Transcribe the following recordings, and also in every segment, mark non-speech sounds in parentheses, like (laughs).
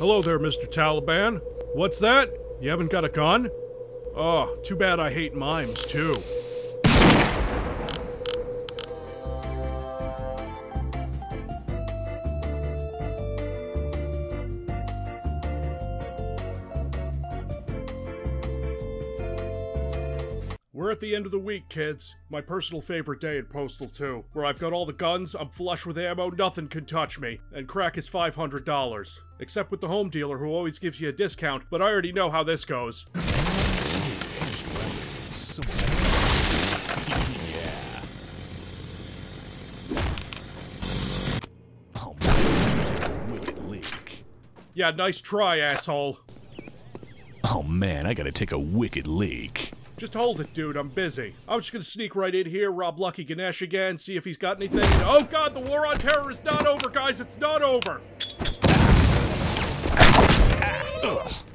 Hello there, Mr. Taliban. What's that? You haven't got a gun? Oh, too bad I hate mimes, too. We're at the end of the week, kids. My personal favorite day at Postal 2, where I've got all the guns, I'm flush with ammo, nothing can touch me, and crack is $500. Except with the home dealer who always gives you a discount, but I already know how this goes. Yeah, nice try, asshole. Oh man, I gotta take a wicked leak. Just hold it, dude. I'm busy. I'm just gonna sneak right in here, rob Lucky Ganesh again, see if he's got anything. Oh god, the war on terror is not over, guys. It's not over.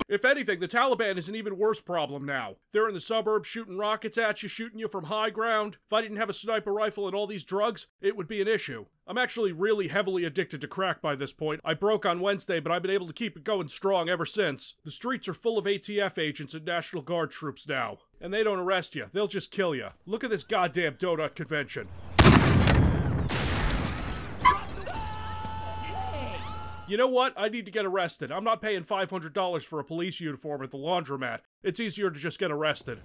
If anything, the Taliban is an even worse problem now. They're in the suburbs shooting rockets at you, shooting you from high ground. If I didn't have a sniper rifle and all these drugs, it would be an issue. I'm actually really heavily addicted to crack by this point. I broke on Wednesday, but I've been able to keep it going strong ever since. The streets are full of ATF agents and National Guard troops now. And they don't arrest you, they'll just kill you. Look at this goddamn donut convention. You know what? I need to get arrested. I'm not paying $500 for a police uniform at the laundromat. It's easier to just get arrested.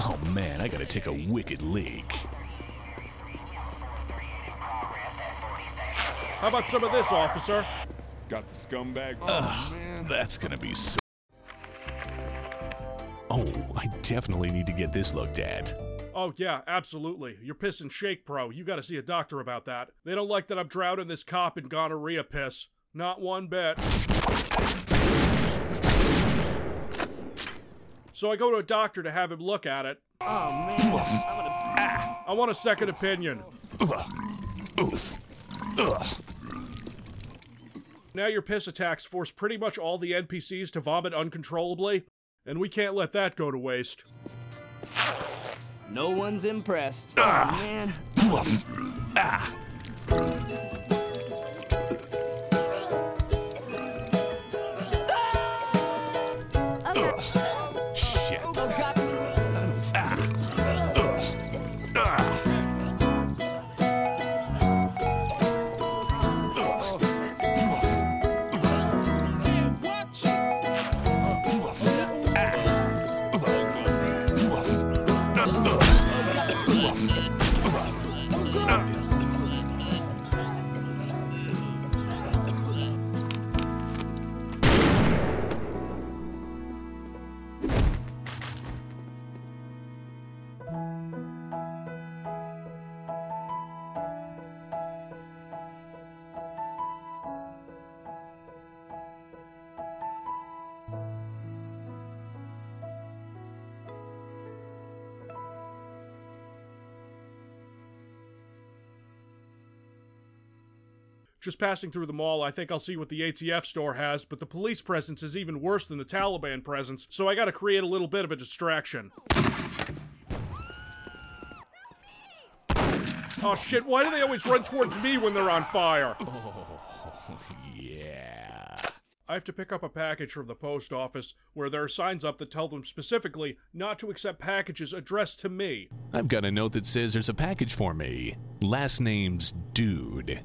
Oh man, I gotta take a wicked leak. How about some of this, officer? Got the scumbag. Oh, man. That's gonna be so. Oh, I definitely need to get this looked at. Oh, yeah, absolutely. You're piss and shake, pro. You gotta see a doctor about that. They don't like that I'm drowning this cop in gonorrhea piss. Not one bit. So I go to a doctor to have him look at it. Oh man, I'm gonna. I want a second opinion. Now your piss attacks force pretty much all the NPCs to vomit uncontrollably, and we can't let that go to waste. No one's impressed. Oh man. Ah. Just passing through the mall, I think I'll see what the ATF store has, but the police presence is even worse than the Taliban presence, so I gotta create a little bit of a distraction. Oh shit, why do they always run towards me when they're on fire? (laughs) Oh, Yeah. I have to pick up a package from the post office where there are signs up that tell them specifically not to accept packages addressed to me. I've got a note that says there's a package for me. Last name's Dude.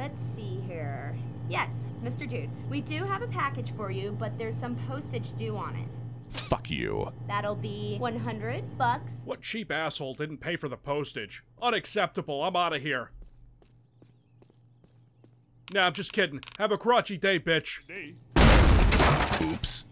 Let's see here. Yes, Mr. Dude, we do have a package for you, but there's some postage due on it. Fuck you. That'll be 100 bucks. What cheap asshole didn't pay for the postage? Unacceptable, I'm out of here. Nah, I'm just kidding. Have a Krotchy day, bitch. Oops.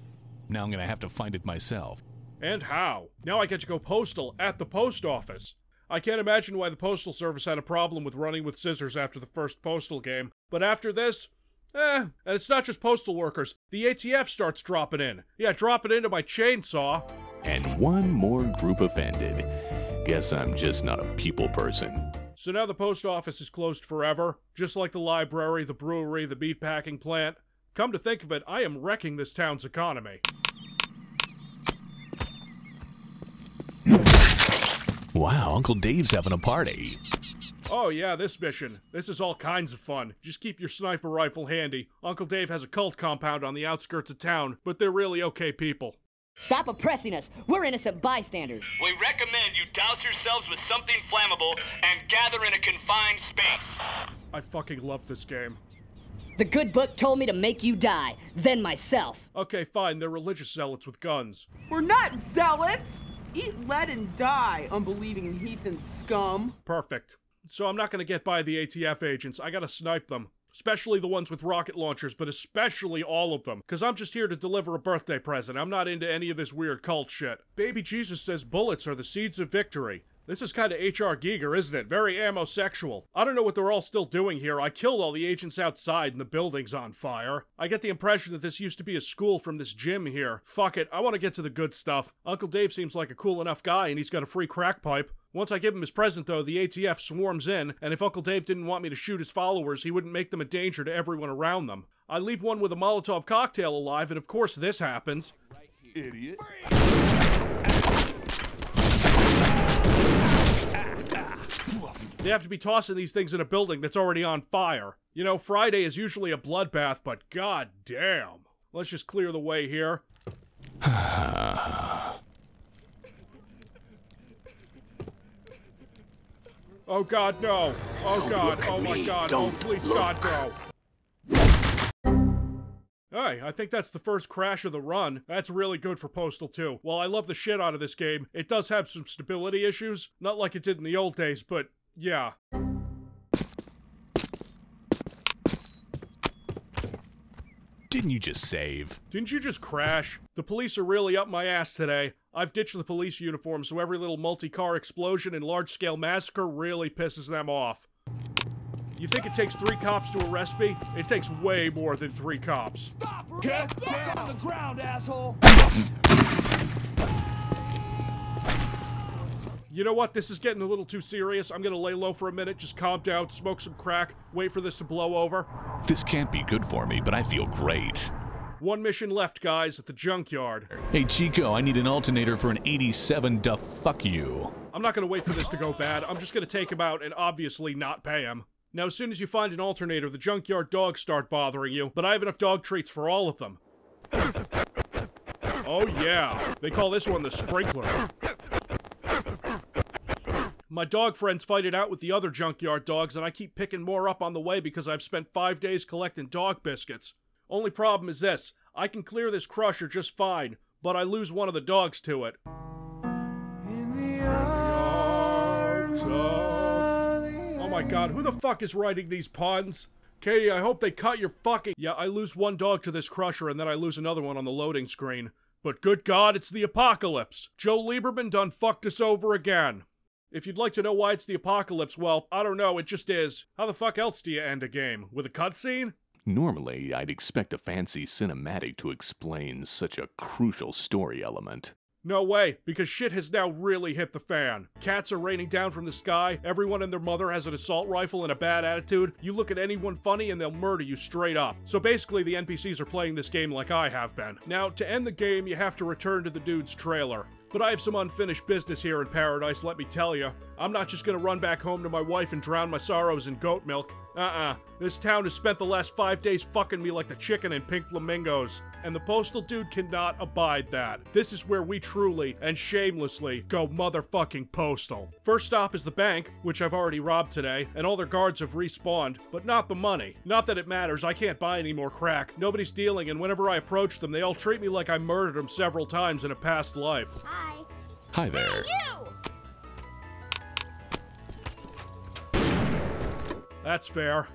Now I'm gonna have to find it myself. And how? Now I get to go postal at the post office. I can't imagine why the Postal Service had a problem with running with scissors after the first postal game. But after this, eh, and it's not just postal workers. The ATF starts dropping in. Yeah, dropping into my chainsaw. And one more group offended. Guess I'm just not a people person. So now the post office is closed forever, just like the library, the brewery, the meatpacking plant. Come to think of it, I am wrecking this town's economy. Wow, Uncle Dave's having a party. Oh, yeah, this mission. This is all kinds of fun. Just keep your sniper rifle handy. Uncle Dave has a cult compound on the outskirts of town, but they're really okay people. Stop oppressing us. We're innocent bystanders. We recommend you douse yourselves with something flammable and gather in a confined space. I fucking love this game. The good book told me to make you die, then myself. Okay, fine, they're religious zealots with guns. We're not zealots! Eat lead and die, unbelieving heathen scum. Perfect. So I'm not gonna get by the ATF agents, I gotta snipe them. Especially the ones with rocket launchers, but especially all of them. Cause I'm just here to deliver a birthday present. I'm not into any of this weird cult shit. Baby Jesus says bullets are the seeds of victory. This is kinda H.R. Giger, isn't it? Very ammo-sexual. I don't know what they're all still doing here. I killed all the agents outside and the building's on fire. I get the impression that this used to be a school from this gym here. Fuck it, I want to get to the good stuff. Uncle Dave seems like a cool enough guy and he's got a free crack pipe. Once I give him his present, though, the ATF swarms in, and if Uncle Dave didn't want me to shoot his followers, he wouldn't make them a danger to everyone around them. I leave one with a Molotov cocktail alive, and of course this happens. Idiot. They have to be tossing these things in a building that's already on fire. You know, Friday is usually a bloodbath, but god damn. Let's just clear the way here. (sighs) oh god, no. Oh god, oh my god, oh please god, no. Hey, I think that's the first crash of the run. That's really good for Postal 2. While I love the shit out of this game, it does have some stability issues. Not like it did in the old days, but yeah. Didn't you just save? Didn't you just crash? The police are really up my ass today. I've ditched the police uniform, so every little multi-car explosion and large-scale massacre really pisses them off. You think it takes three cops to arrest me? It takes way more than three cops. Stop! Get down on the ground, asshole! You know what? This is getting a little too serious. I'm gonna lay low for a minute, just calm down, smoke some crack, wait for this to blow over. This can't be good for me, but I feel great. One mission left, guys, at the junkyard. Hey Chico, I need an alternator for an 87 to fuck you. I'm not gonna wait for this to go bad. I'm just gonna take him out and obviously not pay him. Now, as soon as you find an alternator, the junkyard dogs start bothering you, but I have enough dog treats for all of them. Oh yeah, they call this one the sprinkler. My dog friends fight it out with the other junkyard dogs, and I keep picking more up on the way because I've spent five days collecting dog biscuits. Only problem is this I can clear this crusher just fine, but I lose one of the dogs to it. Oh my god, who the fuck is writing these puns? Katie, I hope they cut your fucking. Yeah, I lose one dog to this crusher and then I lose another one on the loading screen. But good god, it's the apocalypse. Joe Lieberman done fucked us over again. If you'd like to know why it's the apocalypse, well, I don't know, it just is. How the fuck else do you end a game? With a cutscene? Normally, I'd expect a fancy cinematic to explain such a crucial story element. No way, because shit has now really hit the fan. Cats are raining down from the sky, everyone and their mother has an assault rifle and a bad attitude. You look at anyone funny and they'll murder you straight up. So basically, the NPCs are playing this game like I have been. Now, to end the game, you have to return to the dude's trailer. But I have some unfinished business here in paradise, let me tell you. I'm not just gonna run back home to my wife and drown my sorrows in goat milk. Uh-uh. This town has spent the last five days fucking me like the chicken in pink flamingos. And the postal dude cannot abide that. This is where we truly and shamelessly go motherfucking postal. First stop is the bank, which I've already robbed today, and all their guards have respawned, but not the money. Not that it matters, I can't buy any more crack. Nobody's dealing, and whenever I approach them, they all treat me like I murdered them several times in a past life. Hi. Hi there. You! That's fair.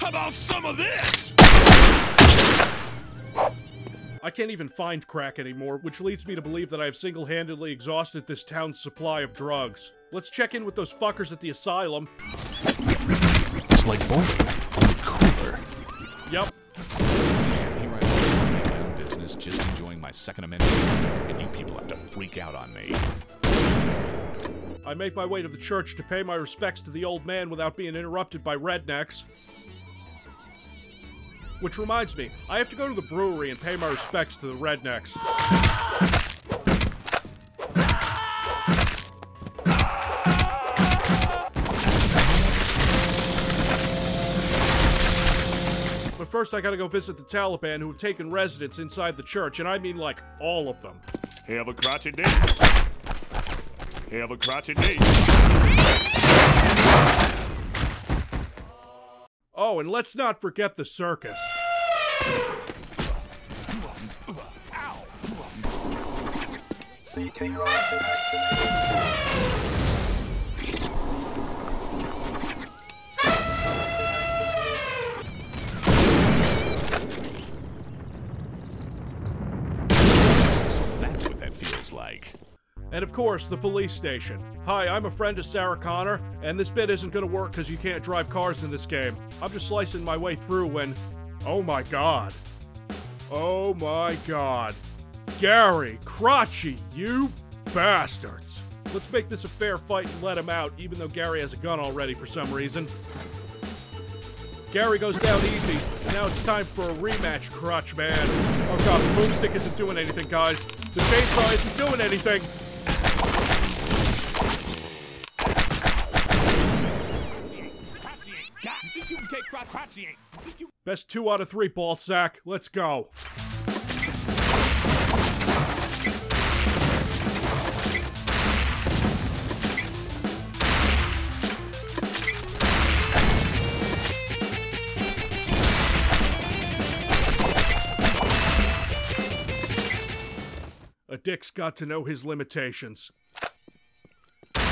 How about some of this? I can't even find crack anymore, which leads me to believe that I have single-handedly exhausted this town's supply of drugs. Let's check in with those fuckers at the asylum. It's like bowling, only cooler. Yep, Here I am, minding my own business, enjoying my Second Amendment, and you people have to freak out on me. I make my way to the church to pay my respects to the old man without being interrupted by rednecks. Which reminds me, I have to go to the brewery and pay my respects to the rednecks. First I gotta go visit the Taliban who have taken residence inside the church, and I mean like all of them. Have a Krotchy date. Have a Krotchy day. Oh, and let's not forget the circus. So like. And of course, the police station. Hi, I'm a friend of Sarah Connor, and this bit isn't gonna work because you can't drive cars in this game. I'm just slicing my way through when. Oh my god. Oh my god. Gary, Krotchy, you bastards. Let's make this a fair fight and let him out, even though Gary has a gun already for some reason. Gary goes down easy, now it's time for a rematch, Crotch Man. Oh god, the boomstick isn't doing anything, guys. The chainsaw isn't doing anything. You can take Krotchy. Best two out of three, ball sack. Let's go. A dick's got to know his limitations. Don't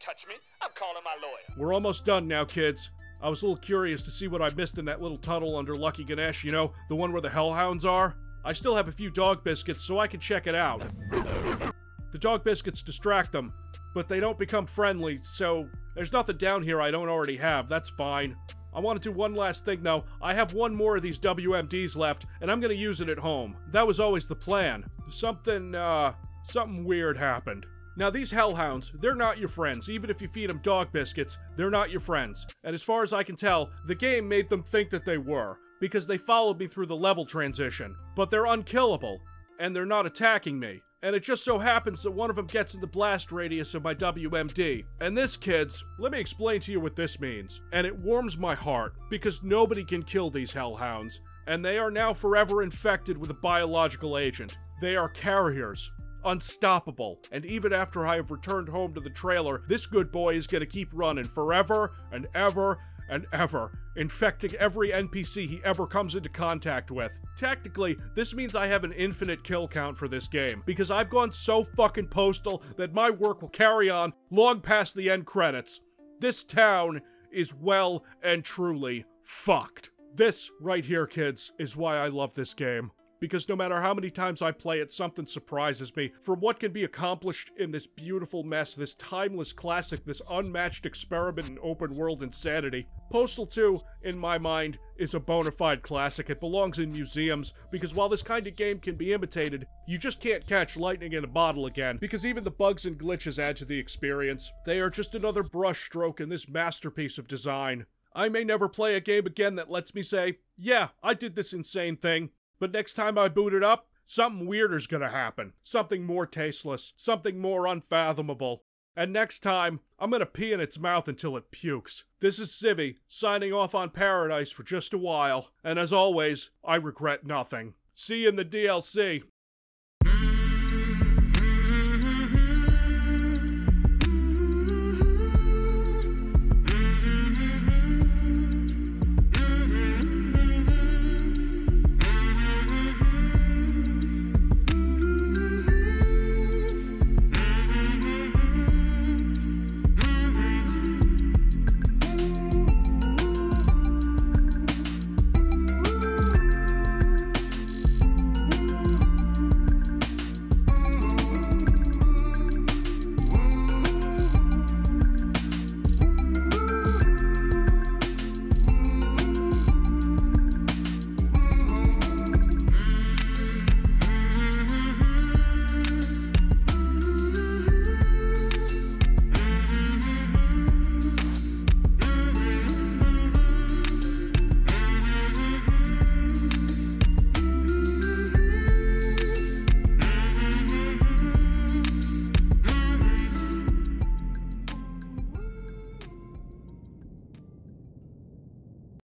touch me. I'm calling my lawyer. We're almost done now, kids. I was a little curious to see what I missed in that little tunnel under Lucky Ganesh, you know, the one where the hellhounds are. I still have a few dog biscuits, so I can check it out. The dog biscuits distract them, but they don't become friendly, so there's nothing down here I don't already have. That's fine. I want to do one last thing though. I have one more of these WMDs left, and I'm gonna use it at home. That was always the plan. Something, uh, something weird happened. Now, these hellhounds, they're not your friends. Even if you feed them dog biscuits, they're not your friends. And as far as I can tell, the game made them think that they were, because they followed me through the level transition. But they're unkillable, and they're not attacking me. And it just so happens that one of them gets in the blast radius of my WMD. And this, kids, let me explain to you what this means. And it warms my heart, because nobody can kill these hellhounds. And they are now forever infected with a biological agent. They are carriers unstoppable. And even after I have returned home to the trailer, this good boy is gonna keep running forever and ever and ever, infecting every NPC he ever comes into contact with. Tactically, this means I have an infinite kill count for this game, because I've gone so fucking postal that my work will carry on long past the end credits. This town is well and truly fucked. This right here, kids, is why I love this game because no matter how many times I play it, something surprises me. From what can be accomplished in this beautiful mess, this timeless classic, this unmatched experiment in open world insanity. Postal 2, in my mind, is a bona fide classic. It belongs in museums, because while this kind of game can be imitated, you just can't catch lightning in a bottle again, because even the bugs and glitches add to the experience. They are just another brushstroke in this masterpiece of design. I may never play a game again that lets me say, yeah, I did this insane thing, but next time I boot it up, something weirder's gonna happen. Something more tasteless. Something more unfathomable. And next time, I'm gonna pee in its mouth until it pukes. This is Civvie, signing off on Paradise for just a while. And as always, I regret nothing. See you in the DLC.